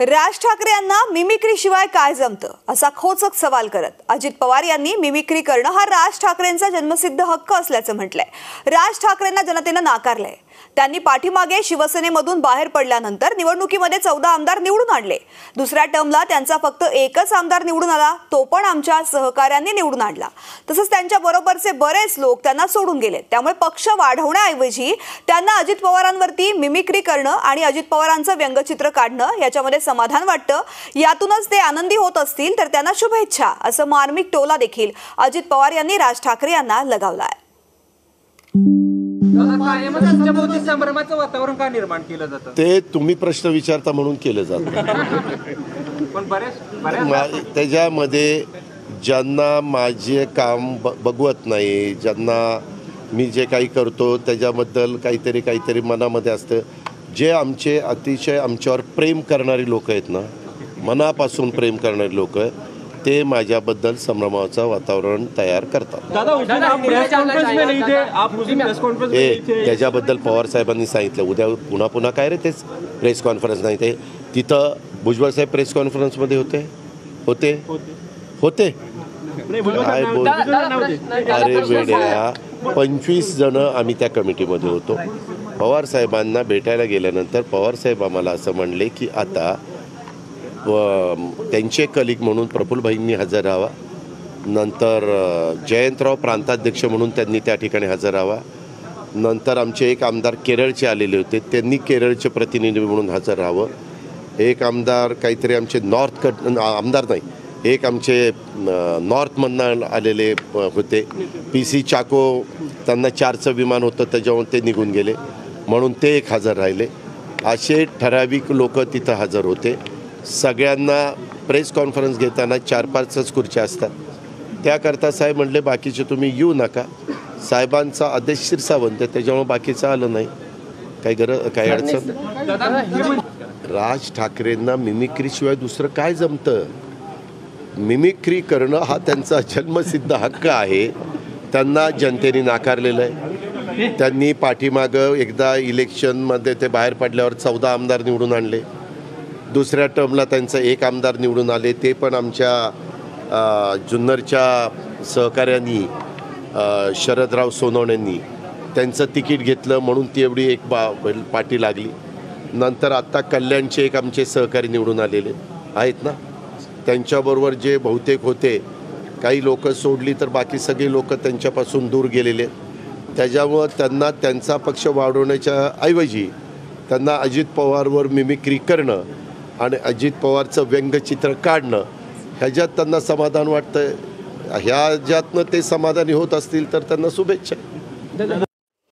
राज ठाकरे यांना मिमिक्री शिवाय काय जमतं? असा खोचक सवाल करत अजित पवार यांनी मिमिक्री करणं हा राज ठाकरेंचा जन्मसिद्ध हक्क असल्याचं म्हटलंय. राज ठाकरेंना जनतेनं नाकारलंय. त्यांनी पाठीमागे शिवसेनेमधून बाहेर पडल्यानंतर निवडणुकीमध्ये चौदा आमदार निवडून आणले. दुसऱ्या टर्मला त्यांचा फक्त एकच आमदार निवडून आला तो पण आमच्या सहकाऱ्यांनी निवडून आणला. तसंच त्यांच्या बरोबरचे बरेच लोक त्यांना सोडून गेले. त्यामुळे पक्ष वाढवण्याऐवजी त्यांना अजित पवारांवरती मिमिक्री करणं आणि अजित पवारांचं व्यंगचित्र काढणं याच्यामध्ये समाधान वाटतं. यातूनच ते आनंदी होत असतील तर त्यांना शुभेच्छा असं मार्मिक टोला देखील अजित पवार यांनी राज ठाकरे यांना लगावला आहे कायमच तुमच्या भोवती संभ्रमाचं वातावरण का निर्माण केलं जातं? ते तुम्ही प्रश्न विचारता म्हणून केलं जातं. पण बऱ्याच त्याच्यामध्ये ज्यांना माझे काम ब बघवत नाही ज्यांना मी जे काही करतो त्याच्याबद्दल काहीतरी काहीतरी मनामध्ये असतं. जे आमचे अतिशय आमच्यावर प्रेम करणारी लोक आहेत ना मनापासून प्रेम करणारी लोक ते माझ्याबद्दल संभ्रमाचं वातावरण तयार करतात. दादा उस दिन आप प्रेस कॉन्फ्रेंस में नहीं थे आप उस दिन प्रेस कॉन्फ्रेंस में हे नहीं थे त्याच्याबद्दल पवार साहेबांनी सांगितलं. उद्या पुन्हा पुन्हा काय रे तेच प्रेस कॉन्फरन्स नाही ते. तिथं भुजबळ साहेब प्रेस कॉन्फरन्समध्ये होते. होते. होते. काय बोल. अरे वेड्या पंचवीस जण आम्ही त्या कमिटीमध्ये होतो. पवार साहेबांना भेटायला गेल्यानंतर पवार साहेब आम्हाला असं म्हणले की आता त्यांचे कलिक म्हणून प्रफुल्लभाईंनी हजर राहावा. नंतर जयंतराव प्रांताध्यक्ष म्हणून त्यांनी त्या ठिकाणी हजर राहावा. नंतर आमचे एक आमदार केरळचे आलेले होते त्यांनी केरळचे प्रतिनिधी म्हणून हजर राहावं. एक आमदार काहीतरी आमचे नॉर्थ कट आमदार नाही एक आमचे नॉर्थमधनं आलेले होते. पी सी चाको त्यांना चारचं विमान होतं त्याच्यावरून ते निघून गेले. म्हणून ते एक हजर राहिले. असे ठराविक लोक तिथं हजर होते. सगळ्यांना प्रेस कॉन्फरन्स घेताना चार पाचच खुर्च्या असतात. त्याकरता साहेब म्हणले बाकीचे तुम्ही येऊ नका. साहेबांचा आदेश शिरसावंत त्याच्यामुळे बाकीचं आलं नाही. काही गरज काही अडचण? राज ठाकरेंना मिमिक्रीशिवाय दुसरं काय जमतं? मिमिक्री करणं हा त्यांचा जन्मसिद्ध हक्क आहे. त्यांना जनतेने नाकारलेलं आहे. त्यांनी पाठीमागं एकदा इलेक्शनमध्ये ते बाहेर पडल्यावर चौदा आमदार निवडून आणले. दुसऱ्या टर्मला त्यांचं एक आमदार निवडून आले ते पण आमच्या जुन्नरच्या सहकाऱ्यांनी शरदराव सोनवण्यांनी त्यांचं तिकीट घेतलं म्हणून ती एवढी एक बा पाठी लागली. नंतर आत्ता कल्याणचे एक आमचे सहकारी निवडून आलेले आहेत ना? त्यांच्याबरोबर जे बहुतेक होते काही लोक सोडली तर बाकी सगळे लोक त्यांच्यापासून दूर गेलेले. त्याच्यामुळं त्यांना त्यांचा पक्ष वाढवण्याच्या ऐवजी त्यांना अजित पवारवर मिमिक्री करणं आणि अजित पवारचं व्यंगचित्र काढणं ह्याच्यात त्यांना समाधान वाटतं ह्या ज्यातनं ते समाधानी होत असतील तर त्यांना शुभेच्छा.